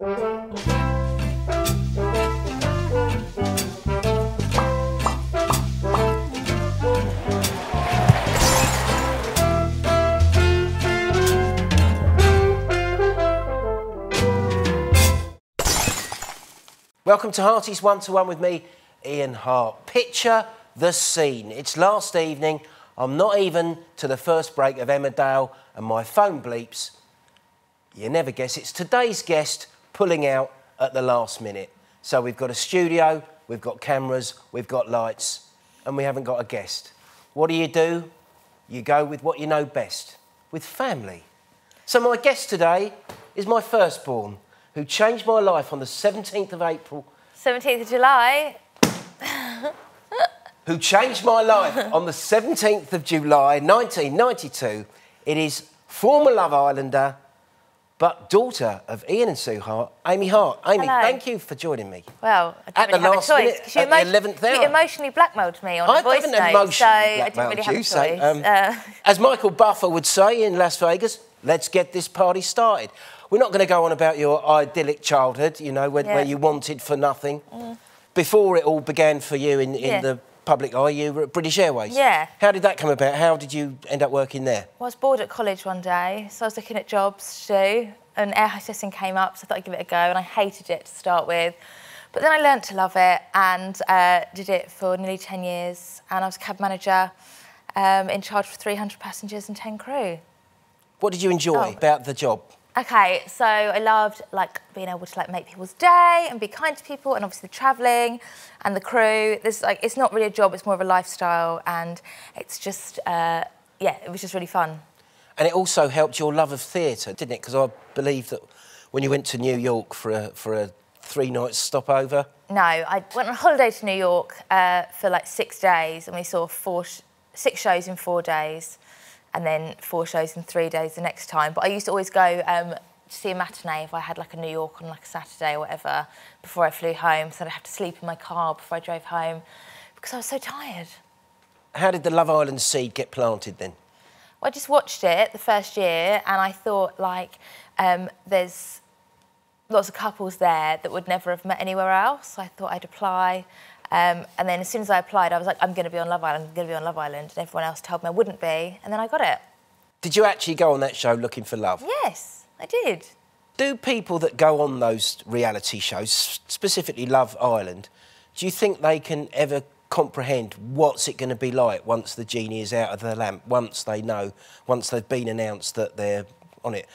Welcome to Harty's One to One with me, Ian Hart. Picture the scene. It's last evening. I'm not even to the first break of Emmerdale, and my phone bleeps. You never guess. It's today's guest pulling out at the last minute. So we've got a studio, we've got cameras, we've got lights, and we haven't got a guest. What do you do? You go with what you know best, with family. So my guest today is my firstborn who changed my life on the 17th of April. 17th of July. who changed my life on the 17th of July 1992. It is former Love Islander, but daughter of Ian and Sue Hart, Amy Hart. Amy, Hello. thank you for joining me. Well, I At didn't the really last have a choice. minute, at the 11th hour. you emotionally blackmailed me on I a voice note, emotionally so I didn't really have you, a so, choice. um, Uh, As Michael Buffer would say in Las Vegas, let's get this party started. We're not going to go on about your idyllic childhood, you know, where, Yeah. where you wanted for nothing. Before it all began for you in, in Yeah. the public eye, you were at British Airways. Yeah. How did that come about? How did you end up working there? I was bored at college one day, so I was looking at jobs to do, and air hostessing came up, so I thought I'd give it a go, and I hated it to start with. But then I learnt to love it and uh, did it for nearly 10 years, and I was cab manager um, in charge for 300 passengers and 10 crew. What did you enjoy Oh. about the job? Okay, so I loved like being able to like make people's day and be kind to people, and obviously the travelling and the crew. This like it's not really a job; it's more of a lifestyle, and it's just uh, yeah, it was just really fun. And it also helped your love of theatre, didn't it? Because I believe that when you went to New York for a, for a three night stopover, No, I went on holiday to New York uh, for like six days, and we saw four, sh- six shows in four days, and then four shows in three days the next time. But I used to always go um, to see a matinee if I had like a New York on like a Saturday or whatever before I flew home, so I'd have to sleep in my car before I drove home because I was so tired. how did the Love Island seed get planted then? I just watched it the first year, and I thought like um, there's lots of couples there that would never have met anywhere else. So I thought I'd apply. Um, and then as soon as I applied, I was like, I'm going to be on Love Island, I'm going to be on Love Island. And everyone else told me I wouldn't be. And then I got it. Did you actually go on that show looking for love? Yes, I did. Do people that go on those reality shows, specifically Love Island, do you think they can ever comprehend what's it going to be like once the genie is out of the lamp, once they know, once they've been announced that they're on it?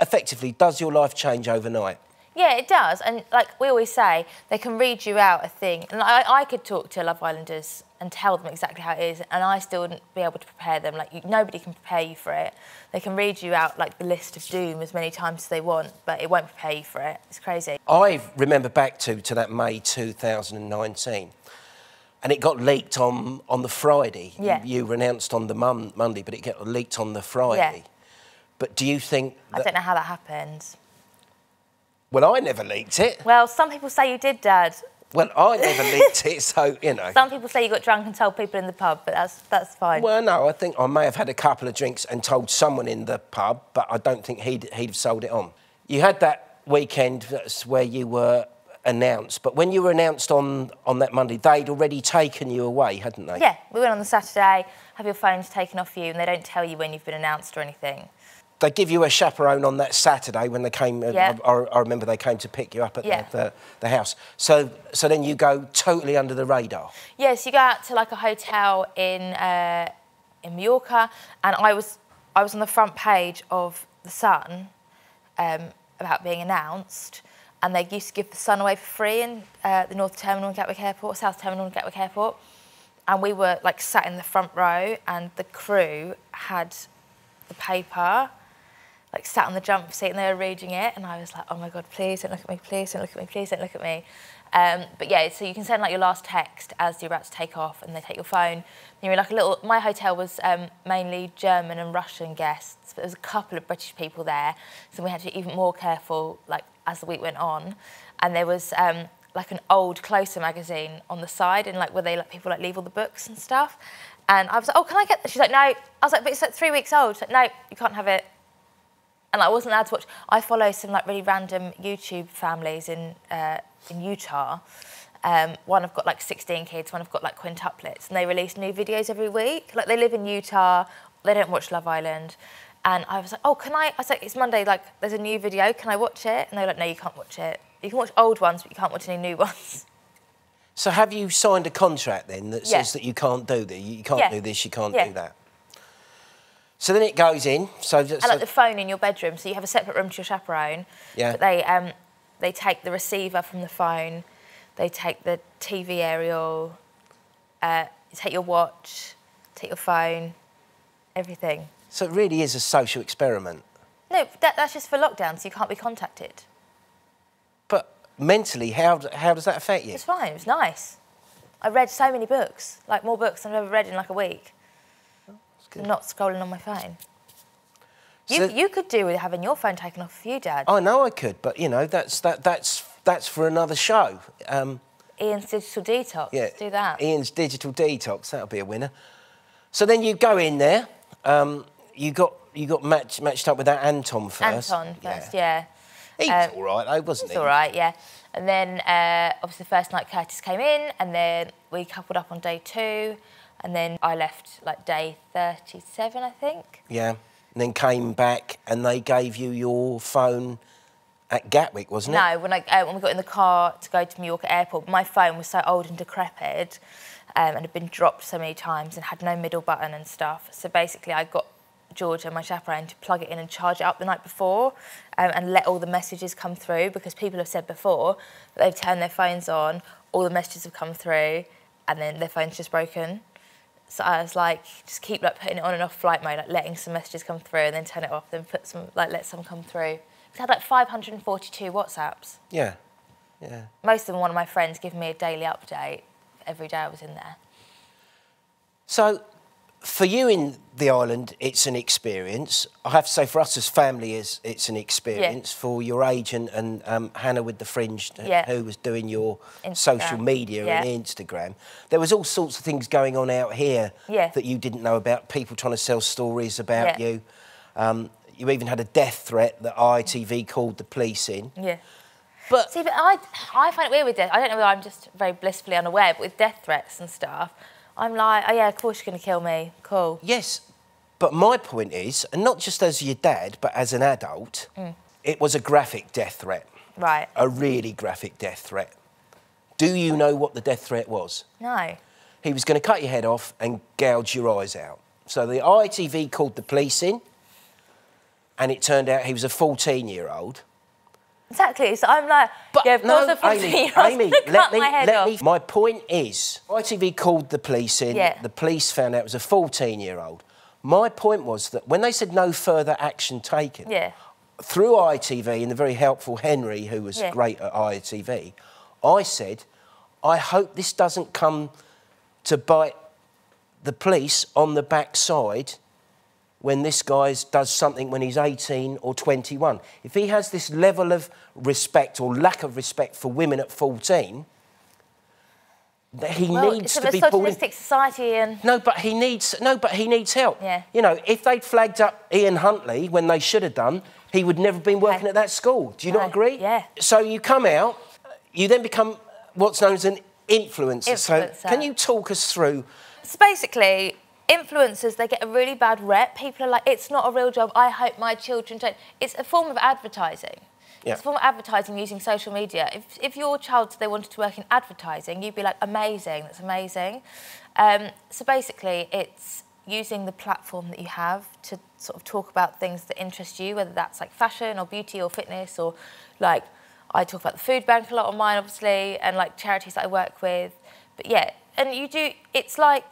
Effectively, does your life change overnight? Yeah, it does. And like we always say, they can read you out a thing. And I, I could talk to Love Islanders and tell them exactly how it is, and I still wouldn't be able to prepare them. Like you, nobody can prepare you for it. They can read you out like the list of doom as many times as they want, but it won't prepare you for it. It's crazy. I remember back to, to that May 2019, and it got leaked on, on the Friday. You- Yeah. You, were announced on the mon- Monday, but it got leaked on the Friday. Yeah. But do you think I don't know how that happened. Well, I never leaked it. Well, some people say you did, Dad. Well, I never leaked it, so, you know. Some people say you got drunk and told people in the pub, but that's that's fine. Well, no, I think I may have had a couple of drinks and told someone in the pub, but I don't think he'd, he'd have sold it on. You had that weekend that's where you were announced, but when you were announced on, on that Monday, they'd already taken you away, hadn't they? yeah, we went on the Saturday, have your phones taken off you, and they don't tell you when you've been announced or anything. They give you a chaperone on that Saturday when they came. uh, Yeah. I, I remember they came to pick you up at Yeah. the, the, the house. So, so then you go totally under the radar. Yes, you go out to like a hotel in uh, in Mallorca, and I was I was on the front page of the Sun um, about being announced, and they used to give the Sun away for free in uh, the North Terminal in Gatwick Airport, South Terminal in Gatwick Airport, and we were like sat in the front row, and the crew had the paper. Like sat on the jump seat and they were reading it, and I was like, "Oh my god, please don't look at me, please don't look at me, please don't look at me." Um, but yeah, so you can send like your last text as you're about to take off, and they take your phone. And you're like a little. My hotel was um, mainly German and Russian guests, but there was a couple of British people there, so we had to be even more careful like as the week went on. And there was um, like an old Closer magazine on the side, and like where they let people like leave all the books and stuff. And I was like, "Oh, can I get?" This? She's like, "No." I was like, "But it's like three weeks old." She's like, "No, you can't have it." And I wasn't allowed to watch. I follow some like really random YouTube families in uh, in Utah. Um, one have got like 16 kids, one have got like quintuplets, and they release new videos every week. Like they live in Utah, they don't watch Love Island. And I was like, oh, can I? I was like, it's Monday, like, there's a new video, can I watch it? And they were like, no, you can't watch it. You can watch old ones, but you can't watch any new ones. So have you signed a contract then that Yeah. says that you can't do this, you can't Yeah. do this, you can't Yeah. do that? So then it goes in. So, And so like the phone in your bedroom, so you have a separate room to your chaperone. Yeah. But they um, they take the receiver from the phone, they take the TV aerial, uh, take your watch, take your phone, everything. so it really is a social experiment. No, that, that's just for lockdown, so you can't be contacted. But mentally, how, how does that affect you? It's fine. It was nice. I read so many books, like more books than I've ever read in like a week. Good. Not scrolling on my phone. You, So- you could do with having your phone taken off of you, Dad. I know I could, but you know that's that that's that's for another show. Um, Ian's digital detox. yeah, Do that. Ian's digital detox. That'll be a winner. So then you go in there. Um, you got you got match, matched up with that Anton first. Anton first, yeah. He Um, was all right, though, wasn't he? all right, yeah. And then uh, obviously the first night Curtis came in, and then we coupled up on day two, and then I left like day 37, I think. Yeah. And then came back and they gave you your phone at Gatwick, wasn't it? No, when I uh, when we got in the car to go to New York Airport, my phone was so old and decrepit, um, and had been dropped so many times and had no middle button and stuff. So basically, I got Georgia, my chaperone, to plug it in and charge it up the night before, um, and let all the messages come through because people have said before that they've turned their phones on, all the messages have come through, and then their phone's just broken. So I was like, just keep like putting it on and off flight mode, like letting some messages come through, and then turn it off, then put some like let some come through. It had like 542 WhatsApps. Yeah. Yeah. Most of them, one of my friends giving me a daily update every day I was in there. So, for you in the island, it's an experience. I have to say, for us as family, it's, it's an experience. For your agent and um, Hannah with the Fringe, uh, Yeah. who was doing your Instagram. social media Yeah. and Instagram, there was all sorts of things going on out here Yeah. that you didn't know about. People trying to sell stories about Yeah. you. Um, you even had a death threat that ITV called the police in. Yeah. But See, but I, I find it weird with death. I don't know whether I'm just very blissfully unaware, but with death threats and stuff, I'm like, oh yeah, of course you're going to kill me. Cool. Yes, but my point is, and not just as your dad, but as an adult, Mm. it was a graphic death threat, Right. a really graphic death threat. Do you know what the death threat was? No. He was going to cut your head off and gouge your eyes out. So the ITV called the police in, and it turned out he was a 14 year old. Exactly. So I'm like, yeah, of course Amy, Amy, let me, my let off. me. My point is, ITV called the police in. Yeah. The police found out it was a 14 year old. My point was that when they said no further action taken, Yeah. through ITV and the very helpful Henry, who was Yeah. great at ITV, I said, I hope this doesn't come to bite the police on the backside when this guy does something when he's 18 or 21. If he has this level of respect or lack of respect for women at 14, that he Well, needs to be pulled in. misogynistic society and No, but he needs no, but he needs help. Yeah. You know, if they'd flagged up Ian Huntley when they should have done, he would never have been working at that school. Do you No, not agree? yeah. So you come out, you then become what's known as an influencer. So can you talk us through? So basically, influencers they get a really bad rep. People are like, it's not a real job. I hope my children don't. It's a form of advertising. Yeah. It's a form of advertising using social media. If, if your child said they wanted to work in advertising, you'd be like, amazing, that's amazing. Um, so basically, it's using the platform that you have to sort of talk about things that interest you, whether that's like fashion or beauty or fitness or like I talk about the food bank a lot on mine, obviously, and like charities that I work with. But yeah, and you do, it's like,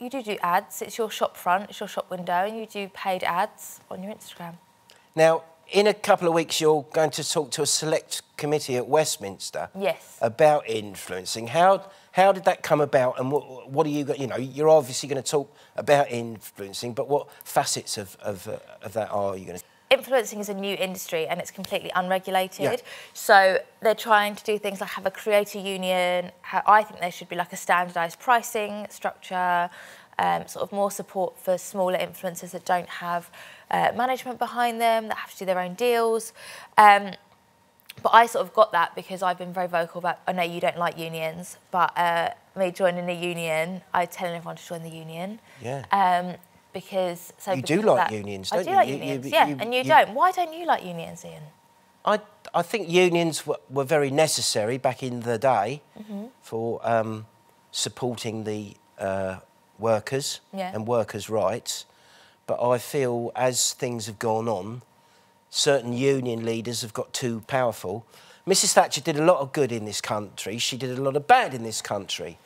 you do do ads. It's your shop front, it's your shop window, and you do paid ads on your Instagram. Now, in a couple of weeks, you're going to talk to a select committee at Westminster. Yes. About influencing. How how did that come about, and what what are you? You know, you're obviously going to talk about influencing, but what facets of of, uh, of that are you going to? Influencing is a new industry and it's completely unregulated. Yeah. So they're trying to do things like have a creator union. I think there should be like a standardised pricing structure, um, sort of more support for smaller influencers that don't have uh, management behind them that have to do their own deals. Um, but I sort of got that because I've been very vocal about. I know you don't like unions, but uh, me joining a union, I telling everyone to join the union. Yeah. Um, because so You do because of like that- unions, I don't do you? like You- you- unions, yeah, you- and you, don't. Why don't you like unions, Ian? I, I think unions were, were very necessary back in the day Mm-hmm. for um, supporting the uh, workers Yeah. and workers' rights. But I feel as things have gone on, certain union leaders have got too powerful. Mrs. Thatcher did a lot of good in this country. She did a lot of bad in this country.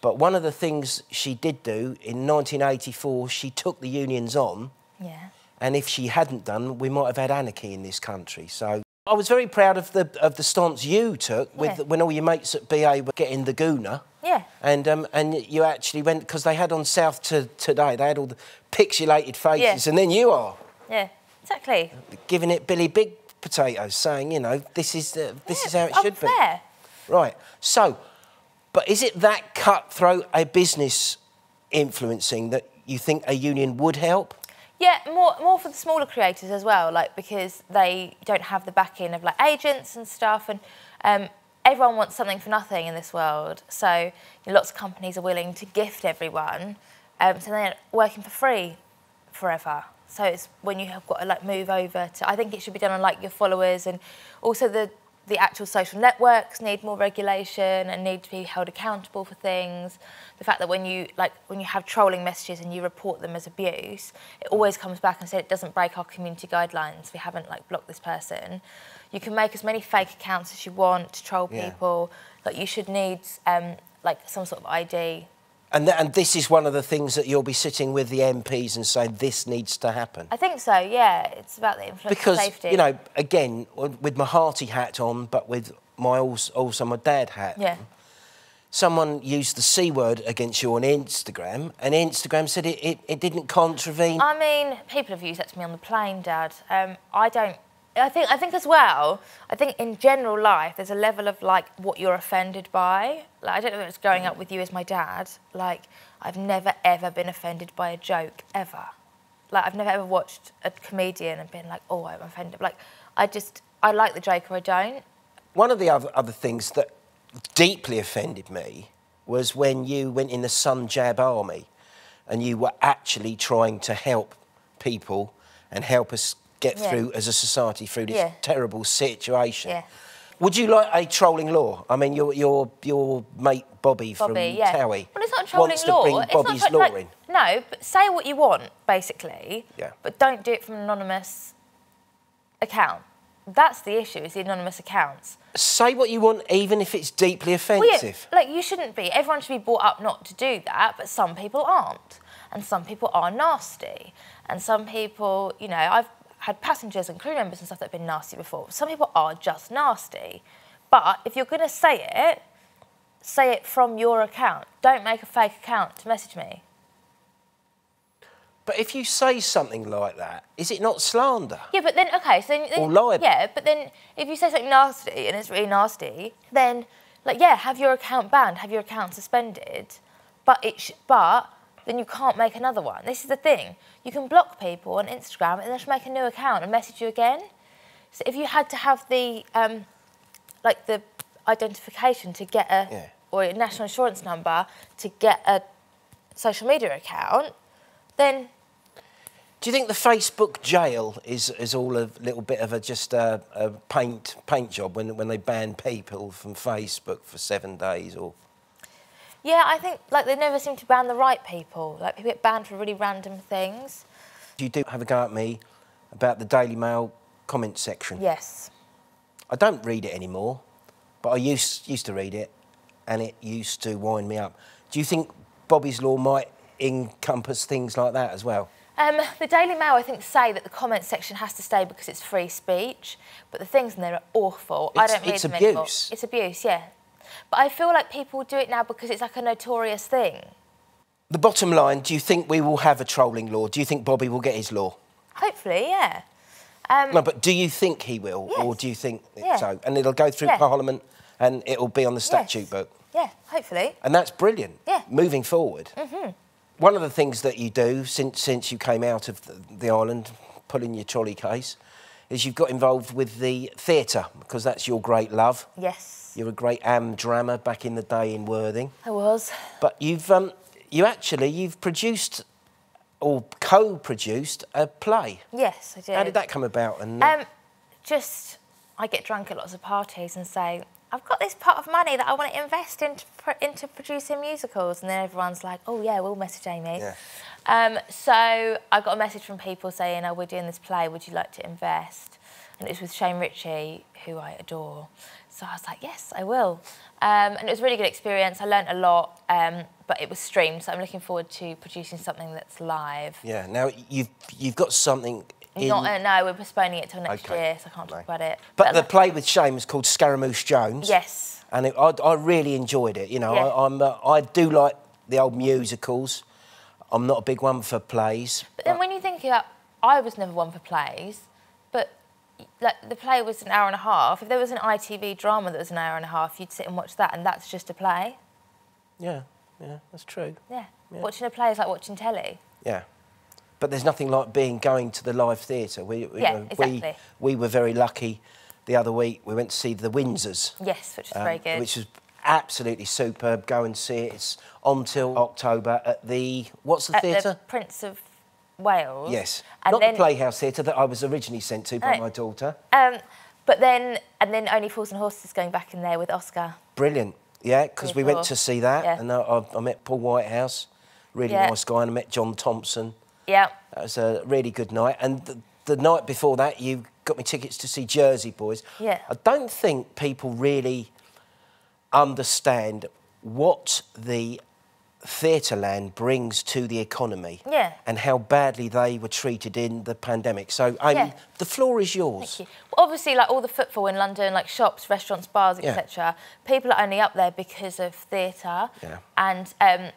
But one of the things she did do in 1984, she took the unions on. Yeah. And if she hadn't done, we might have had anarchy in this country. So I was very proud of the of the stance you took with Yeah. when all your mates at BA were getting the Guna. Yeah. And um, and you actually went because they had on South to today. They had all the pixelated faces, Yeah. and then you are Yeah. Exactly. giving it Billy Big Potatoes, saying you know this is uh, this Yeah, is how it should be. Right. So, but is it that cutthroat a business influencing that you think a union would help? Yeah, more more for the smaller creators as well, like because they don't have the backing of like agents and stuff, and um, everyone wants something for nothing in this world. So you know, lots of companies are willing to gift everyone, um, so they're working for free forever. So it's when you have got to like move over to. I think it should be done on like your followers, and also the the actual social networks need more regulation and need to be held accountable for things. The fact that when you like when you have trolling messages and you report them as abuse, it always comes back and says it doesn't break our community guidelines. We haven't like blocked this person. You can make as many fake accounts as you want to troll Yeah. people. Like you should need um, like some sort of ID. And, th- and this is one of the things that you'll be sitting with the MPs and saying this needs to happen. I think so. Yeah, it's about the influence Because, of safety. you know, again, with my Harty hat on, but with my also, also my dad hat, Yeah. someone used the C word against you on Instagram, and Instagram said it, it, it didn't contravene. I mean, people have used that to me on the plane, Dad. Um, I don't. I think. I think as well. I think in general life, there's a level of like what you're offended by. Like I don't know if it's growing mm. up with you as my dad. Like I've never ever been offended by a joke ever. Like I've never ever watched a comedian and been like, oh, I'm offended. Like I just I like the joke or I don't. One of the other, other things that deeply offended me was when you went in the Sun Jab Army and you were actually trying to help people and help us get Yeah. through as a society through this Yeah. terrible situation. Yeah. Would you like a trolling law? I mean, your your your mate Bobby, Bobby, from yeah. Towie Well, it's not a trolling wants law. to bring it's Bobby's not law no, in. No, but say what you want, basically. Yeah. But don't do it from an anonymous account. That's the issue, is the anonymous accounts. Say what you want, even if it's deeply Well, yeah, offensive. like, you shouldn't be. Everyone should be brought up not to do that, but some people aren't. And some people are nasty. And some people, you know, I've had passengers and crew members and stuff that have been nasty before. Some people are just nasty. But if you're going to say it, say it from your account. Don't make a fake account to message me. But if you say something like that, is it not slander? Yeah, but then okay, so then, then Or libel. yeah, but then if you say something nasty and it's really nasty, then like yeah, have your account banned, have your account suspended, but it sh- but then you can't make another one. This is the thing. You can block people on Instagram and just make a new account and message you again. So if you had to have the um, like the identification to get a Yeah. or a national insurance number to get a social media account, then Do you think the Facebook jail is, is all a little bit of a just a, a paint paint job when, when they ban people from Facebook for seven days or Yeah, I think like they never seem to ban the right people. Like people get banned for really random things. you do have a go at me about the Daily Mail comment section? Yes. I don't read it anymore, but I used used to read it, and it used to wind me up. Do you think Bobby's law might encompass things like that as well? Um, the Daily Mail, I think, say that the comment section has to stay because it's free speech, but the things in there are awful. I don't read it's them anymore. abuse. It's abuse, yeah. But I feel like people do it now because it's like a notorious thing. The bottom line: Do you think we will have a trolling law? Do you think Bobby will get his law? Hopefully, yeah. Um, No, but do you think he will, or do you think Yeah. so? And it'll go through Yeah. Parliament, and it'll be on the statute yes. book. Yeah, hopefully. And that's brilliant. Yeah. Moving forward. Mm-hmm. One of the things that you do since since you came out of the, the island pulling your trolley case is you've got involved with the theatre because that's your great love. Yes, You're a great am drama back in the day in Worthing. I was. But you've um, you actually you've produced or co-produced a play. Yes, I did. How did that come about? And uh, Um, just I get drunk at lots of parties and say, I've got this pot of money that I want to invest into into producing musicals, and then everyone's like, Oh yeah, we'll message Amy. Yeah. Um, so I got a message from people saying, Oh, we're doing this play. Would you like to invest? And it was with Shane Richie, who I adore. So I was like, Yes, I will. Um, and it was a really good experience. I learnt a lot, um, but it was streamed. So I'm looking forward to producing something that's live. yeah, now you've you've got something. In, Not uh, no, we're postponing it till next Okay. year, so I can't talk about it. but the like- play with Shane is called Scaramouche Jones. yes, and it, I, I really enjoyed it. You know, Yeah. I, I'm uh, I do like the old musicals. I'm not a big one for plays. but then when you think about, I was never one for plays, but like the play was an hour and a half. If there was an ITV drama that was an hour and a half, you'd sit and watch that, and that's just a play. Yeah, yeah, that's true. Yeah, Yeah. watching a play is like watching telly. Yeah. But there's nothing like being going to the live theatre. We, we, Yeah, you know, exactly. we, we were very lucky the other week. We went to see the Windsors. Yes, which is um, very good. Which was absolutely superb. Go and see it. It's on till October at the, what's the At theatre? the Prince of Wales. Yes. and Not then, the Playhouse Theatre that I was originally sent to by my daughter. Um, but then, and then Only Fools and Horses going back in there with Oscar. Brilliant. Yeah, because we went to see that, Yeah. and I, I, I met Paul Whitehouse, really Yeah. nice guy, and I met John Thompson. Yeah. That was a really good night. And the, the night before that, you got me tickets to see Jersey Boys. Yeah. I don't think people really understand what the theatre land brings to the economy. Yeah. And how badly they were treated in the pandemic. So, Amy, Yeah. the floor is yours. Thank you. Well, obviously, like all the footfall in London, like shops, restaurants, bars, Yeah. etc. People are only up there because of theatre, Yeah. and um,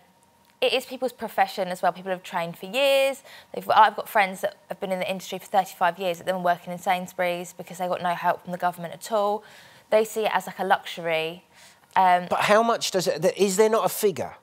it is people's profession as well. People have trained for years. They've, I've got friends that have been in the industry for 35 years that been working in Sainsbury's because they got no help from the government at all. They see it as like a luxury. Um, But how much does it, is there not a figure?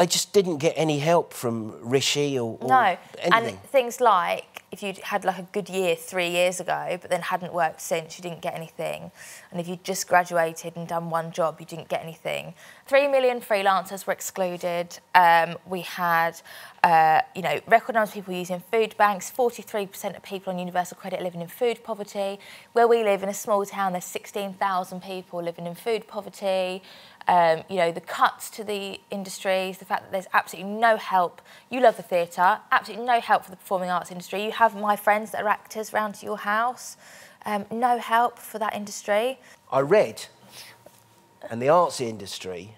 They just didn't get any help from Rishi or, or No, anything. and things like if you'd had like a good year three years ago, but then hadn't worked since, you didn't get anything. And if you'd just graduated and done one job, you didn't get anything. Three million freelancers were excluded. Um, we had, uh, you know, record numbers of people using food banks. 43% of people on universal credit living in food poverty. Where we live in a small town, there's 16,000 people living in food poverty. Um, you know, the cuts to the industries, the fact that there's absolutely no help. You love the theatre, absolutely no help for the performing arts industry. You have my friends that are actors round to your house, um, no help for that industry. I read, and the arts industry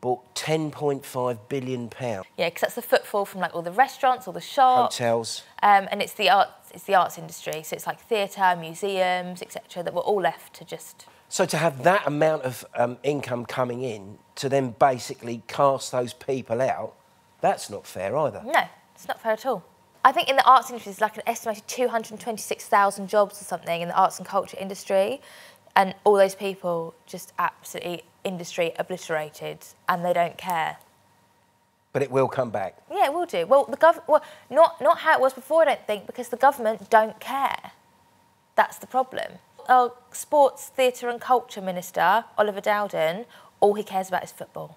bought 10.5 billion pounds. Yeah, because that's the footfall from like all the restaurants, all the shops, Hotels. um, and it's the arts, it's the arts industry. So it's like theatre, museums, etc. That were all left to just So to have that amount of um, income coming in to then basically cast those people out, that's not fair either. No, it's not fair at all. I think in the arts industry, there's like an estimated 226,000 jobs or something in the arts and culture industry. And all those people just absolutely industry obliterated and they don't care. But it will come back. Yeah, it will do. Well, the gov- well, not, not how it was before, I don't think, because the government don't care. That's the problem. Our sports, theatre and culture minister, Oliver Dowden, all he cares about is football.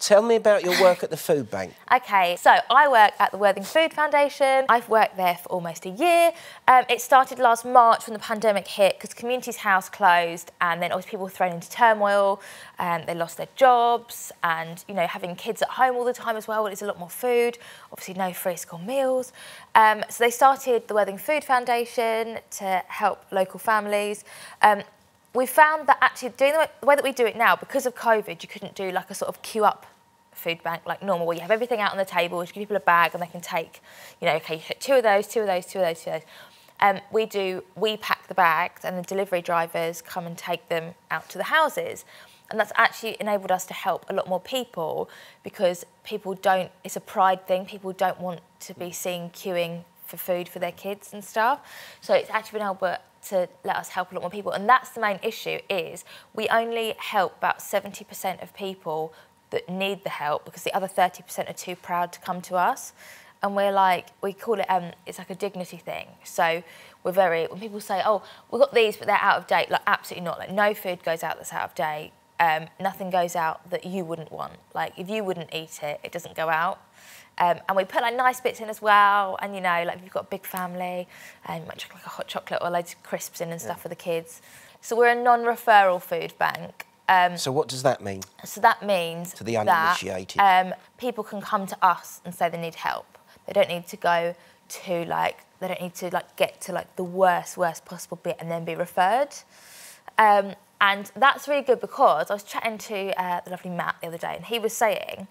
Tell me about your work at the food bank. Okay, so I work at the Worthing Food Foundation. I've worked there for almost a year. Um, it started last March when the pandemic hit because Communities House closed, and then obviously people were thrown into turmoil. and they lost their jobs, and you know having kids at home all the time as well. It's a lot more food. Obviously, no free school meals. Um, so they started the Worthing Food Foundation to help local families. Um, we found that actually doing the way, the way that we do it now, because of COVID, you couldn't do like a sort of queue up food bank like normal, where you have everything out on the table, you give people a bag and they can take, you know, okay, you two of those, two of those, two of those, two of those. Um, we do, we pack the bags and the delivery drivers come and take them out to the houses. And that's actually enabled us to help a lot more people because people don't, it's a pride thing, people don't want to be seen queuing for food for their kids and stuff. So it's actually been able, to let us help a lot more people. And that's the main issue is we only help about 70% of people that need the help because the other 30% are too proud to come to us. And we're like, we call it, um, it's like a dignity thing. So we're very, when people say, oh, we've got these, but they're out of date, like absolutely not. Like no food goes out that's out of date. Um, nothing goes out that you wouldn't want. Like if you wouldn't eat it, it doesn't go out. Um, and we put like nice bits in as well. And you know, like if you've got a big family, and um, you might chuck like a hot chocolate or loads of crisps in and stuff yeah. for the kids. So we're a non-referral food bank. Um, so what does that mean? So that means to the uninitiated, that, um, people can come to us and say they need help. They don't need to go to like they don't need to like get to like the worst worst possible bit and then be referred. Um, and that's really good because I was chatting to uh, the lovely Matt the other day, and he was saying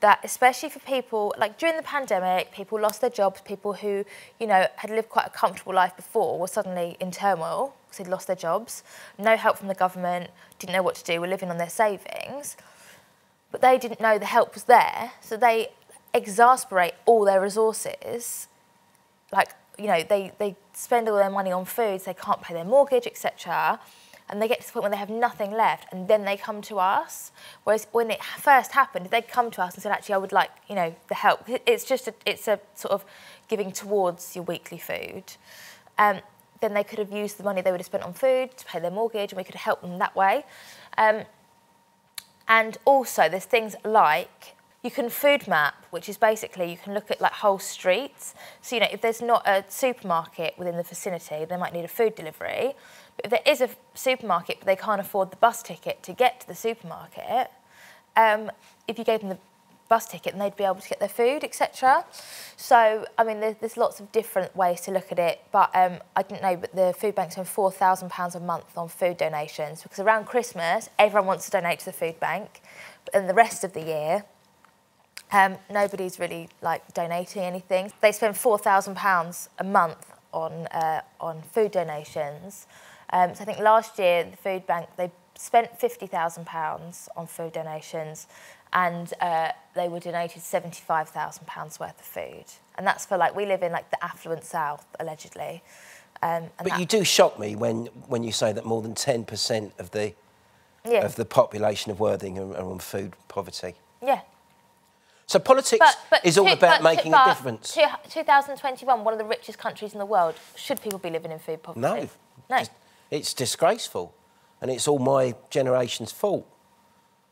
that especially for people like during the pandemic, people lost their jobs, people who you know had lived quite a comfortable life before were suddenly in turmoil because they'd lost their jobs, no help from the government, didn't know what to do, were living on their savings, but they didn't know the help was there, so they exasperate all their resources. Like you know, they they spend all their money on foods, they can't pay their mortgage, etc and they get to the point where they have nothing left and then they come to us. Whereas when it first happened, they'd come to us and said, actually, I would like, you know, the help. It's just, a, it's a sort of giving towards your weekly food. Um, then they could have used the money they would have spent on food to pay their mortgage and we could have helped them that way. Um, and also there's things like you can food map, which is basically you can look at like whole streets. So, you know, if there's not a supermarket within the vicinity, they might need a food delivery. If there is a supermarket, but they can't afford the bus ticket to get to the supermarket, um, if you gave them the bus ticket, then they'd be able to get their food, etc. So, I mean, there's, there's, lots of different ways to look at it, but um, I didn't know, but the food bank spend £4,000 a month on food donations because around Christmas, everyone wants to donate to the food bank, but then the rest of the year, um, nobody's really like donating anything. They spend £4,000 a month on, uh, on food donations. Um, so I think last year the food bank they spent fifty thousand pounds on food donations, and uh, they were donated seventy five thousand pounds worth of food, and that's for like we live in like the affluent south allegedly. Um, but you do shock me when when you say that more than ten percent of the yeah. of the population of Worthing are, are on food poverty. Yeah. So politics but, but is all two, about making a difference. 2021, one of the richest countries in the world. Should people be living in food poverty? No. No. It's disgraceful, and it's all my generation's fault.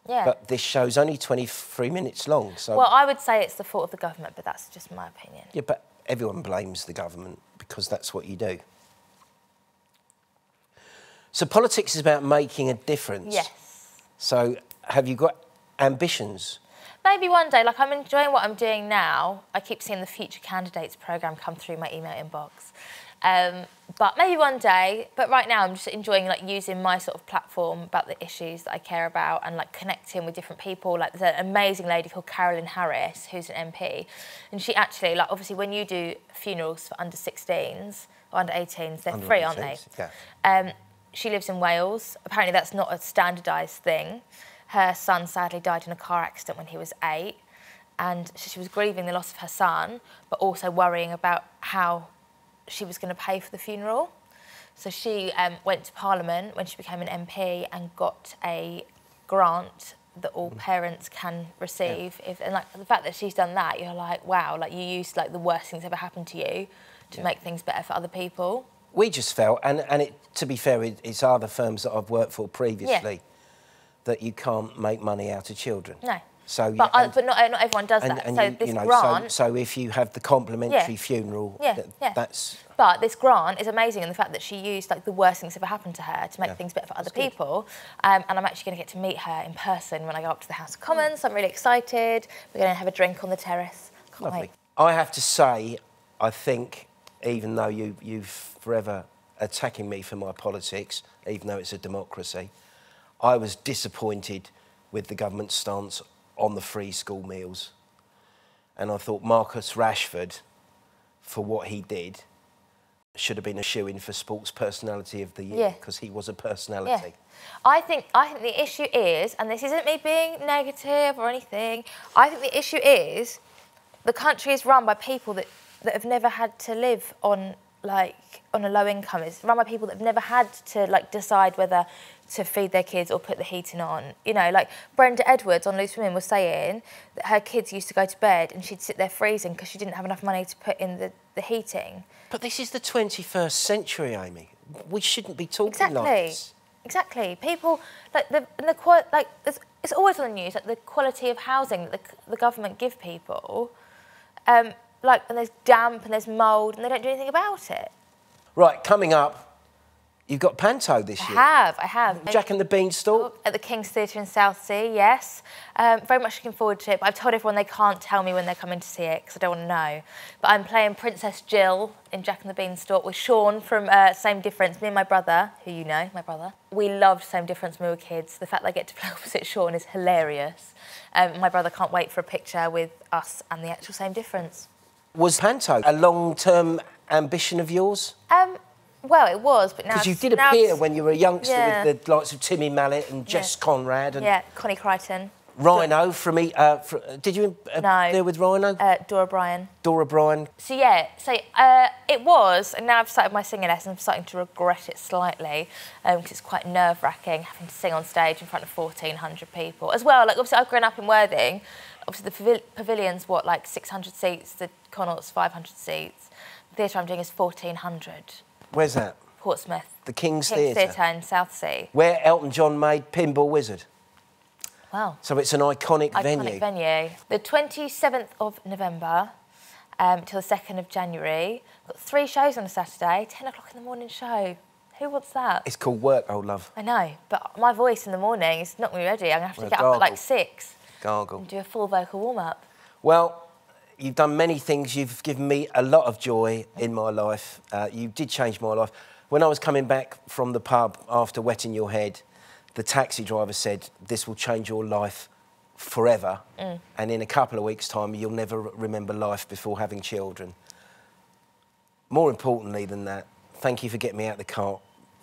Yeah. But this show's only 23 minutes long, so... Well, I would say it's the fault of the government, but that's just my opinion. Yeah, but everyone blames the government because that's what you do. So politics is about making a difference. Yes. So have you got ambitions? Maybe one day, like I'm enjoying what I'm doing now. I keep seeing the future candidates programme come through my email inbox. Um, but maybe one day. But right now, I'm just enjoying like using my sort of platform about the issues that I care about and like connecting with different people. Like there's an amazing lady called Carolyn Harris who's an MP, and she actually like obviously when you do funerals for under 16s or under 18s, they're under free, 18s, aren't they? Yeah. Um, she lives in Wales. Apparently, that's not a standardised thing. Her son sadly died in a car accident when he was eight, and she was grieving the loss of her son, but also worrying about how she was going to pay for the funeral. So she um, went to Parliament when she became an MP and got a grant that all mm. parents can receive. Yeah. If, and like the fact that she's done that, you're like, wow, like you used like the worst things ever happened to you to yeah. make things better for other people. We just felt, and, and it, to be fair, it, it's other firms that I've worked for previously, yeah. that you can't make money out of children. No. So, but, and, but not, not everyone does and, that. And so you, this you know, grant. So, so, if you have the complimentary yeah. funeral, yeah, yeah. that's. But this grant is amazing in the fact that she used like the worst things ever happened to her to make yeah. things better for other that's people. Um, and I'm actually going to get to meet her in person when I go up to the House of Commons. So I'm really excited. We're going to have a drink on the terrace. Can't Lovely. wait. I have to say, I think even though you you've forever attacking me for my politics, even though it's a democracy, I was disappointed with the government's stance on the free school meals. And I thought Marcus Rashford, for what he did, should have been a shoe in for Sports Personality of the Year because yeah. he was a personality. Yeah. I think I think the issue is, and this isn't me being negative or anything. I think the issue is the country is run by people that, that have never had to live on like on a low income. It's run by people that have never had to like decide whether to feed their kids or put the heating on. You know, like Brenda Edwards on Loose Women was saying that her kids used to go to bed and she'd sit there freezing because she didn't have enough money to put in the, the heating. But this is the 21st century, Amy. We shouldn't be talking Exactly. like this. Exactly. Exactly. People like the and the like it's, it's always on the news like the quality of housing that the, the government give people. Um, like and there's damp and there's mould and they don't do anything about it. Right, coming up, you've got Panto this I year. I have, I have. Jack and the Beanstalk. At the King's Theatre in Southsea, yes. Um, very much looking forward to it. But I've told everyone they can't tell me when they're coming to see it because I don't want to know. But I'm playing Princess Jill in Jack and the Beanstalk with Sean from uh, Same Difference. Me and my brother, who you know, my brother. We loved Same Difference when we were kids. The fact that I get to play opposite Sean is hilarious. Um, my brother can't wait for a picture with us and the actual Same Difference. Was Panto a long-term ambition of yours? Um, well, it was, but now Because you did appear when you were a youngster Yeah. with the likes of Timmy Mallett and Jess Conrad and Yeah, Connie Crichton. Rhino from... Uh, fr did you uh, No. there with Rhino? Uh, Dora Bryan. Dora Bryan. So yeah, so uh, it was, and now I've started my singing lesson. I'm starting to regret it slightly because it's quite nerve wracking having to sing on stage in front of 1,400 people as well. Like obviously I've grown up in Worthing. Obviously the pavil- pavilion's what like 600 seats, the Connaught's 500 seats. The theatre I'm doing is 1,400. Where's that? Portsmouth. The King's, King's Theatre. Theatre in Southsea. Where Elton John made Pinball Wizard. Wow. So it's an iconic, venue. Iconic venue. venue. The 27th of November um, till the 2nd of January. Got three shows on a Saturday, 10 o'clock in the morning show. Who wants that? It's called Work, old love. I know, but my voice in the morning is not going to be ready. I'm going to have to Well, get up at like six Gargle. and do a full vocal warm up. Well, you've done many things. You've given me a lot of joy in my life. Uh, you did change my life. When I was coming back from the pub after wetting your head, the taxi driver said, This will change your life forever. And in a couple of weeks' time, you'll never remember life before having children. More importantly than that, thank you for getting me out of the cart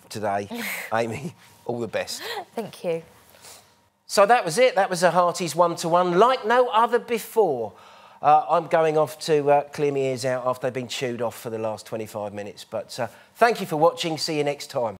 today, Amy. All the best. Thank you. So that was it. That was a Harty's one to one, like no other before. Uh, I'm going off to uh, clear my ears out after they've been chewed off for the last 25 minutes. But uh, thank you for watching. See you next time.